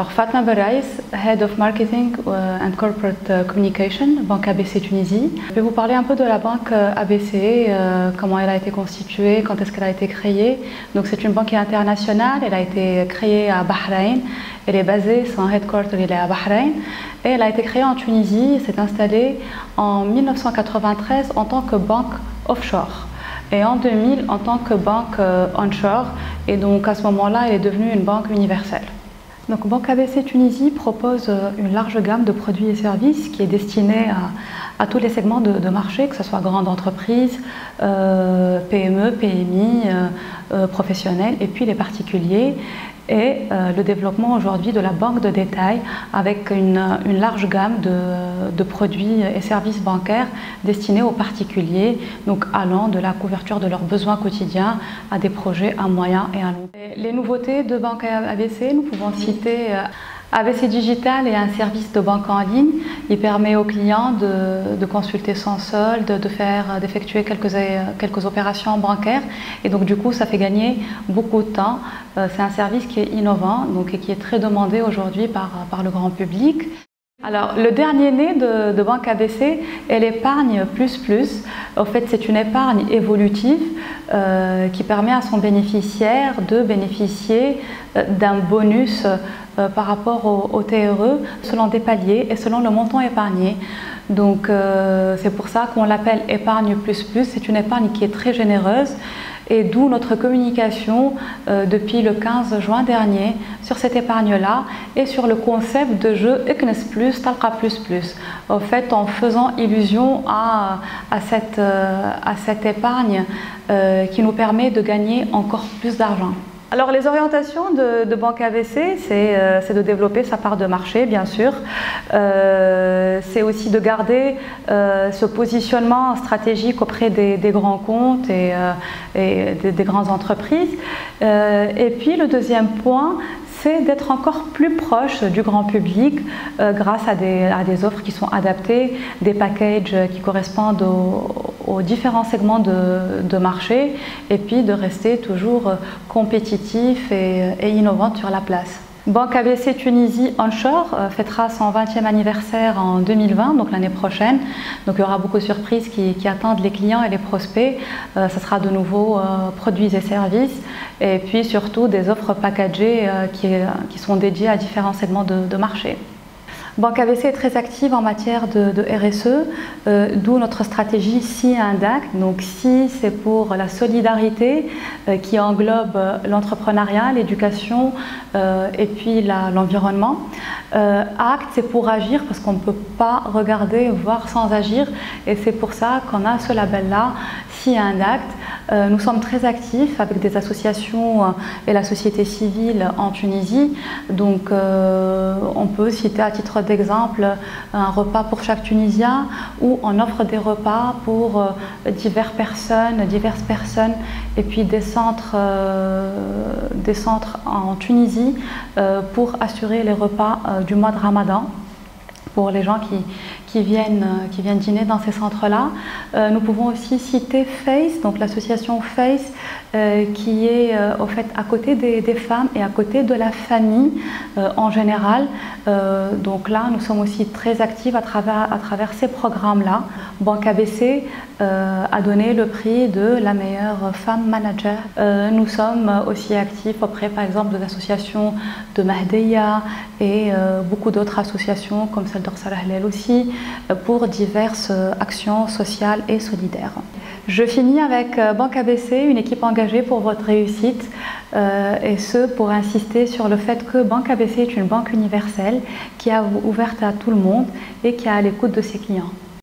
Alors, Fatma Berais, Head of Marketing euh, and Corporate euh, Communication, Banque ABC Tunisie. Je vais vous parler un peu de la banque euh, ABC, comment elle a été constituée, quand est-ce qu'elle a été créée. Donc, c'est une banque internationale, elle a été créée à Bahreïn, elle est basée, son headquarter est à Bahreïn, et elle a été créée en Tunisie, s'est installée en 1993 en tant que banque offshore et en 2000 en tant que banque onshore. Et donc à ce moment-là, elle est devenue une banque universelle. Donc Banque ABC Tunisie propose euh, une large gamme de produits et services qui est destinée à, tous les segments de, marché, que ce soit grandes entreprises, euh, PME, PMI, euh, professionnels et puis les particuliers et euh, le développement aujourd'hui de la banque de détail avec une, large gamme de, produits et services bancaires destinés aux particuliers, donc allant de la couverture de leurs besoins quotidiens à des projets à moyen et à long. Les nouveautés de Banque ABC, nous pouvons citer euh, ABC Digital est un service de banque en ligne. Il permet aux clients de, consulter son solde, de faire, d'effectuer quelques, quelques opérations bancaires. Et donc, du coup, ça fait gagner beaucoup de temps. Euh, c'est un service qui est innovant donc, et qui est très demandé aujourd'hui par, par le grand public. Alors, le dernier né de, Banque ABC est l'épargne plus plus. En fait, c'est une épargne évolutive euh, qui permet à son bénéficiaire de bénéficier euh, d'un bonus euh, par rapport au, TRE selon des paliers et selon le montant épargné. Donc c'est pour ça qu'on l'appelle épargne plus plus. C'est une épargne qui est très généreuse et d'où notre communication euh, depuis le 15 juin dernier sur cette épargne-là et sur le concept de jeu Eknes Plus, Talqa. En fait, en faisant illusion à, à, cette, à cette épargne qui nous permet de gagner encore plus d'argent. Alors les orientations de, Banque AVC, euh, c'est de développer sa part de marché, bien sûr. Euh, c'est aussi de garder euh, ce positionnement stratégique auprès des, grands comptes et, des, des, grandes entreprises. et puis le deuxième point, c'est d'être encore plus proche du grand public grâce à des, offres qui sont adaptées, des packages qui correspondent aux, différents segments de, marché et puis de rester toujours compétitif et, et innovante sur la place. Banque ABC Tunisie Onshore euh, fêtera son 20e anniversaire en 2020, donc l'année prochaine. Donc il y aura beaucoup de surprises qui, attendent les clients et les prospects. Euh, sera de nouveaux euh, produits et services et puis surtout des offres packagées qui, sont dédiées à différents segments de marché. Banque ABC est très active en matière de, RSE, euh, d'où notre stratégie Si Indac. Donc Si, c'est pour la solidarité euh, qui englobe l'entrepreneuriat, l'éducation euh, et puis l'environnement. Act, c'est pour agir parce qu'on ne peut pas regarder, voir sans agir. Et c'est pour ça qu'on a ce label-là, Si Indact. Nous sommes très actifs avec des associations et la société civile en Tunisie. Donc on peut citer à titre d'exemple un repas pour chaque Tunisien ou on offre des repas pour euh, diverses personnes, diverses personnes et puis des centres, euh, des centres en Tunisie euh, pour assurer les repas du mois de Ramadan pour les gens qui, qui, viennent, qui viennent dîner dans ces centres-là. nous pouvons aussi citer FACE, donc l'association FACE euh, qui est euh, au fait à côté des, femmes et à côté de la famille euh, en général. donc là, nous sommes aussi très actifs à travers, ces programmes-là. Banque ABC a donné le prix de la meilleure femme manager. nous sommes aussi actifs auprès, par exemple, de l'association de Mahdeya et beaucoup d'autres associations comme celle d'Orsala aussi pour diverses actions sociales et solidaires. Je finis avec Banque ABC, une équipe engagée pour votre réussite euh, et ce pour insister sur le fait que Banque ABC est une banque universelle qui est ouverte à tout le monde et qui est à l'écoute de ses clients.